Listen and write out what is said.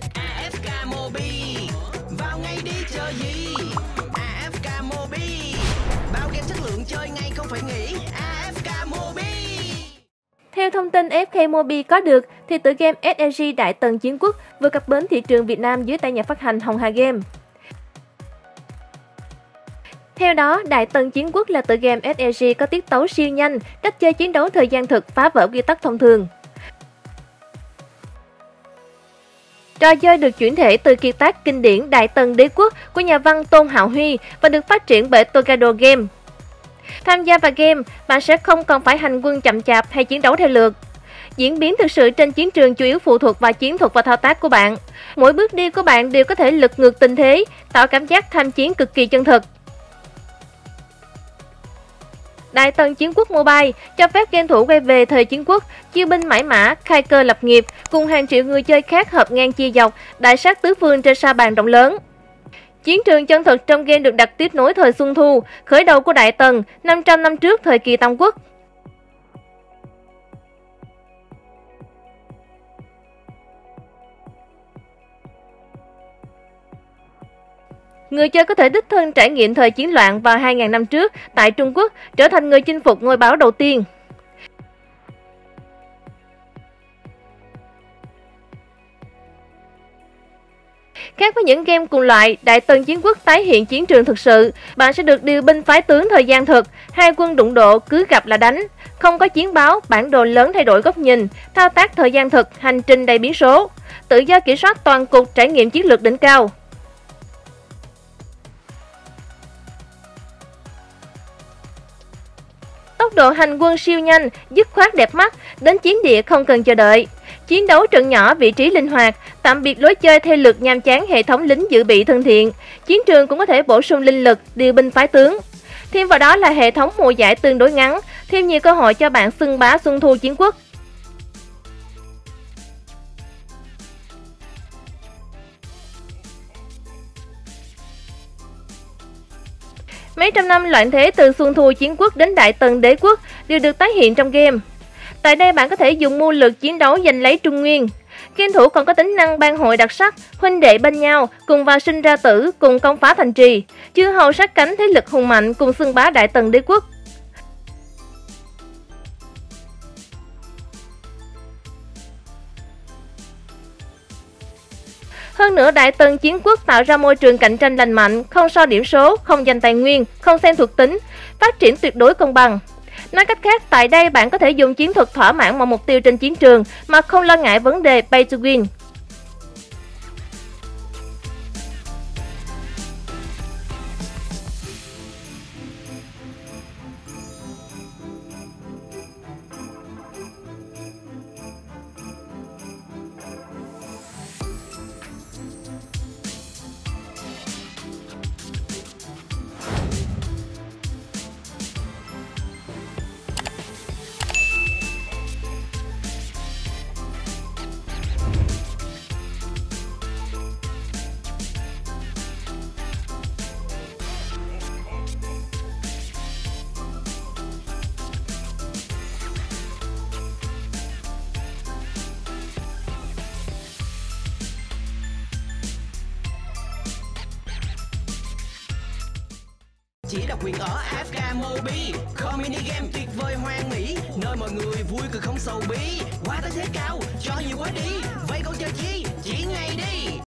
AFK Mobi. Vào ngay đi chờ gì? AFK Mobi. Bao game chất lượng chơi ngay không phải nghĩ AFK Mobi. Theo thông tin AFK Mobi có được, thì tựa game SLG Đại Tần Chiến Quốc vừa cập bến thị trường Việt Nam dưới tay nhà phát hành Hồng Hà Game. Theo đó, Đại Tần Chiến Quốc là tựa game SLG có tiết tấu siêu nhanh, cách chơi chiến đấu thời gian thực phá vỡ quy tắc thông thường. Trò chơi được chuyển thể từ kiệt tác kinh điển Đại Tần Đế Quốc của nhà văn Tôn Hạo Huy và được phát triển bởi Tokado Game. Tham gia vào game, bạn sẽ không còn phải hành quân chậm chạp hay chiến đấu theo lượt. Diễn biến thực sự trên chiến trường chủ yếu phụ thuộc vào chiến thuật và thao tác của bạn. Mỗi bước đi của bạn đều có thể lật ngược tình thế, tạo cảm giác tham chiến cực kỳ chân thực. Đại Tần Chiến Quốc Mobile cho phép game thủ quay về thời chiến quốc, chiêu binh mãi mã, khai cơ lập nghiệp, cùng hàng triệu người chơi khác hợp ngang chia dọc, đại sát tứ phương trên sa bàn rộng lớn. Chiến trường chân thực trong game được đặt tiếp nối thời Xuân Thu, khởi đầu của Đại Tần, 500 năm trước thời kỳ Tam Quốc. Người chơi có thể đích thân trải nghiệm thời chiến loạn vào 2.000 năm trước tại Trung Quốc, trở thành người chinh phục ngôi báo đầu tiên. Khác với những game cùng loại, Đại Tần Chiến Quốc tái hiện chiến trường thực sự, bạn sẽ được điều binh phái tướng thời gian thực, hai quân đụng độ cứ gặp là đánh, không có chiến báo, bản đồ lớn thay đổi góc nhìn, thao tác thời gian thực, hành trình đầy biến số, tự do kiểm soát toàn cục trải nghiệm chiến lược đỉnh cao. Tốc độ hành quân siêu nhanh, dứt khoát đẹp mắt, đến chiến địa không cần chờ đợi. Chiến đấu trận nhỏ vị trí linh hoạt, tạm biệt lối chơi theo lượt nham chán hệ thống lính dự bị thân thiện. Chiến trường cũng có thể bổ sung linh lực, điều binh phái tướng. Thêm vào đó là hệ thống mùa giải tương đối ngắn, thêm nhiều cơ hội cho bạn xưng bá xuân thu chiến quốc. Mấy trăm năm loạn thế từ Xuân Thu Chiến Quốc đến Đại Tần Đế Quốc đều được tái hiện trong game. Tại đây bạn có thể dùng mưu lược chiến đấu giành lấy Trung Nguyên. Kim thủ còn có tính năng ban hội đặc sắc, huynh đệ bên nhau, cùng vào sinh ra tử, cùng công phá thành trì. Chư hầu sát cánh thế lực hùng mạnh cùng xưng bá Đại Tần Đế Quốc. Hơn nữa, Đại tân Chiến Quốc tạo ra môi trường cạnh tranh lành mạnh, không so điểm số, không giành tài nguyên, không xem thuộc tính, phát triển tuyệt đối công bằng. Nói cách khác, tại đây bạn có thể dùng chiến thuật thỏa mãn mọi mục tiêu trên chiến trường mà không lo ngại vấn đề pay to win. Chỉ độc quyền ở FK Mobi. Không mini game tuyệt vời hoang mỹ Nơi mọi người vui cười không sầu bi, Quá tới thế cao, cho nhiều quá đi. Vậy còn chờ chi, chỉ ngay